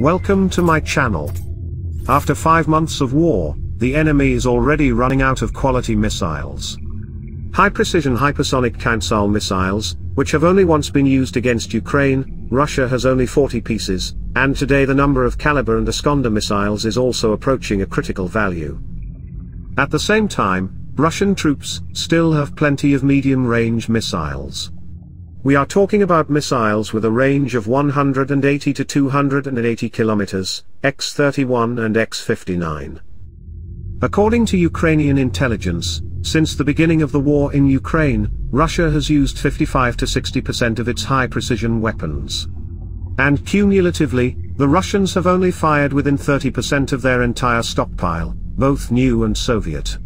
Welcome to my channel. After 5 months of war, the enemy is already running out of quality missiles. High-precision hypersonic Kinzhal missiles, which have only once been used against Ukraine, Russia has only 40 pieces, and today the number of Caliber and Iskander missiles is also approaching a critical value. At the same time, Russian troops still have plenty of medium-range missiles. We are talking about missiles with a range of 180 to 280 kilometers, X-31 and X-59. According to Ukrainian intelligence, since the beginning of the war in Ukraine, Russia has used 55 to 60% of its high-precision weapons. And cumulatively, the Russians have only fired within 30% of their entire stockpile, both new and Soviet.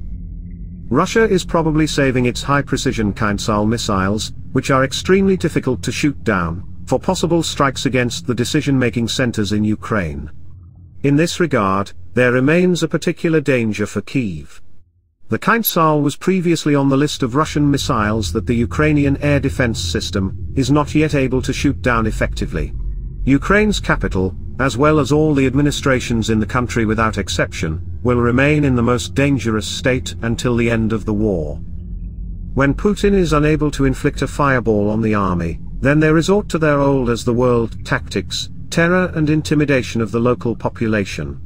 Russia is probably saving its high-precision Kinzhal missiles, which are extremely difficult to shoot down, for possible strikes against the decision-making centers in Ukraine. In this regard, there remains a particular danger for Kiev. The Kinzhal was previously on the list of Russian missiles that the Ukrainian air defense system is not yet able to shoot down effectively. Ukraine's capital, as well as all the administrations in the country without exception, will remain in the most dangerous state until the end of the war. When Putin is unable to inflict a fireball on the army, then they resort to their old as the world tactics, terror and intimidation of the local population.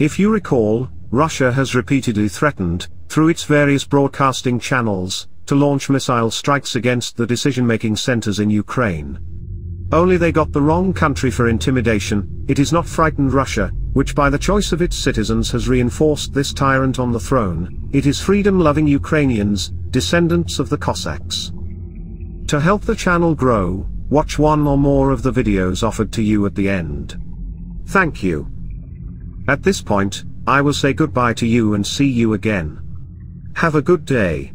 If you recall, Russia has repeatedly threatened, through its various broadcasting channels, to launch missile strikes against the decision-making centers in Ukraine. Only they got the wrong country for intimidation, it is not frightened Russia, which by the choice of its citizens has reinforced this tyrant on the throne, it is freedom-loving Ukrainians, descendants of the Cossacks. To help the channel grow, watch one or more of the videos offered to you at the end. Thank you. At this point, I will say goodbye to you and see you again. Have a good day.